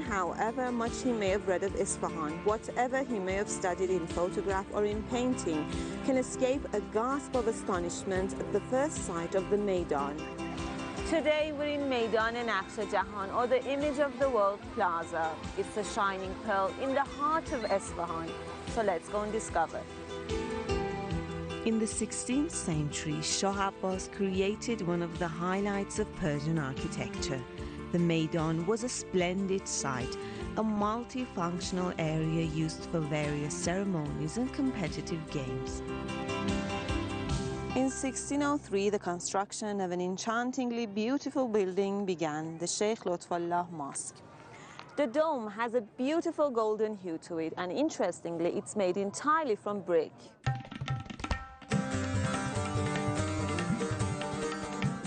however much he may have read of Isfahan, whatever he may have studied in photograph or in painting, can escape a gasp of astonishment at the first sight of the Maidan. Today we're in Maidan-e Naqsh-e Jahan, or the image of the world plaza. It's a shining pearl in the heart of Isfahan. So let's go and discover. In the 16th century, Shah Abbas created one of the highlights of Persian architecture. The Maidan was a splendid site, a multifunctional area used for various ceremonies and competitive games. In 1603, the construction of an enchantingly beautiful building began, the Sheikh Lutfullah Mosque. The dome has a beautiful golden hue to it, and interestingly, it's made entirely from brick.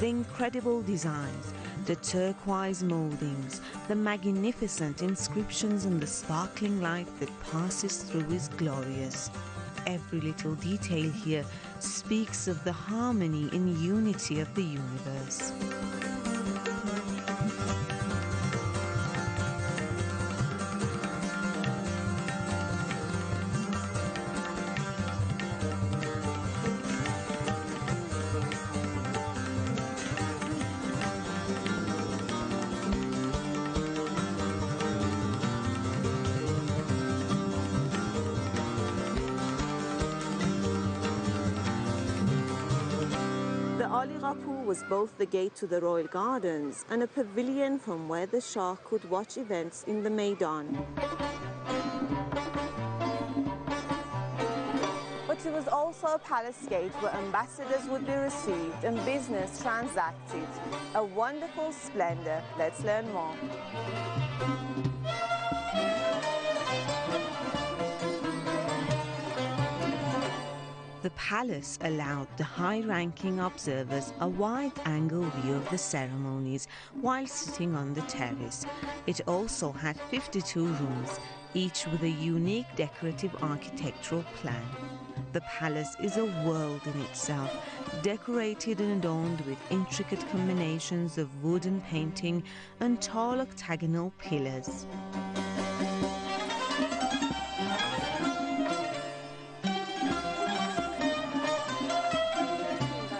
The incredible designs, the turquoise moldings, the magnificent inscriptions, and the sparkling light that passes through is glorious. Every little detail here speaks of the harmony and unity of the universe. Was both the gate to the royal gardens and a pavilion from where the Shah could watch events in the Maidan. But it was also a palace gate where ambassadors would be received and business transacted. A wonderful splendor. Let's learn more. The palace allowed the high-ranking observers a wide-angle view of the ceremonies while sitting on the terrace. It also had 52 rooms, each with a unique decorative architectural plan. The palace is a world in itself, decorated and adorned with intricate combinations of wood and painting and tall octagonal pillars.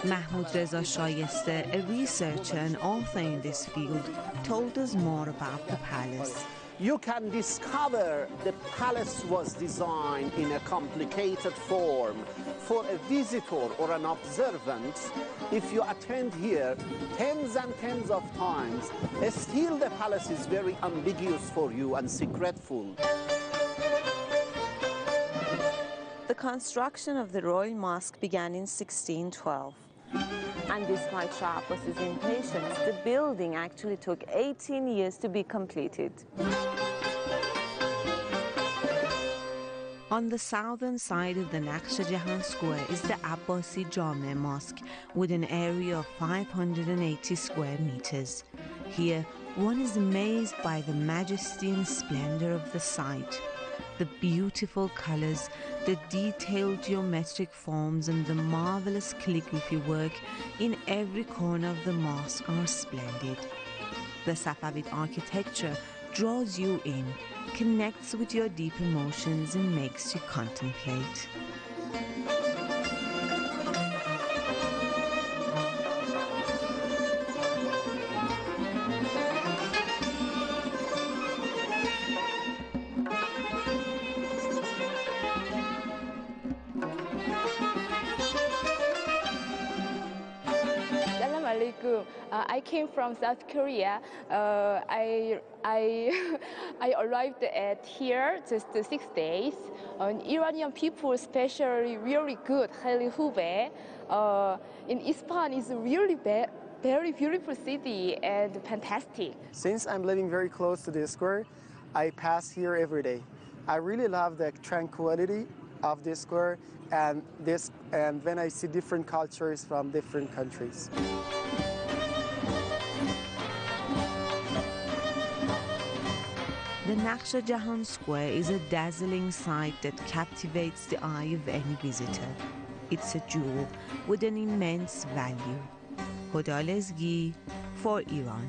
Mahmoud Reza Shayeste, a researcher and author in this field, told us more about the palace. You can discover the palace was designed in a complicated form for a visitor or an observant. If you attend here tens and tens of times, eh, still the palace is very ambiguous for you and secretful. The construction of the Royal Mosque began in 1612. And despite Shah Abbas's impatience, the building actually took 18 years to be completed. On the southern side of the Naqsh Jahan Square is the Abbasi Jame Mosque with an area of 580 square meters. Here, one is amazed by the majesty and splendor of the site the beautiful colors, the detailed geometric forms, and the marvelous calligraphy work in every corner of the mosque are splendid. The Safavid architecture draws you in, connects with your deep emotions, and makes you contemplate. I came from South Korea. Uh, I, I, I arrived at here just six days. Uh, Iranian people, especially, really good. Highly Hubei. Uh, in Isfahan is a really bad very beautiful city and fantastic. Since I'm living very close to this square, I pass here every day. I really love the tranquility of this square and this and when I see different cultures from different countries. The Naqsh Jahan Square is a dazzling sight that captivates the eye of any visitor. It's a jewel with an immense value. Hoda Lezgi for Iran.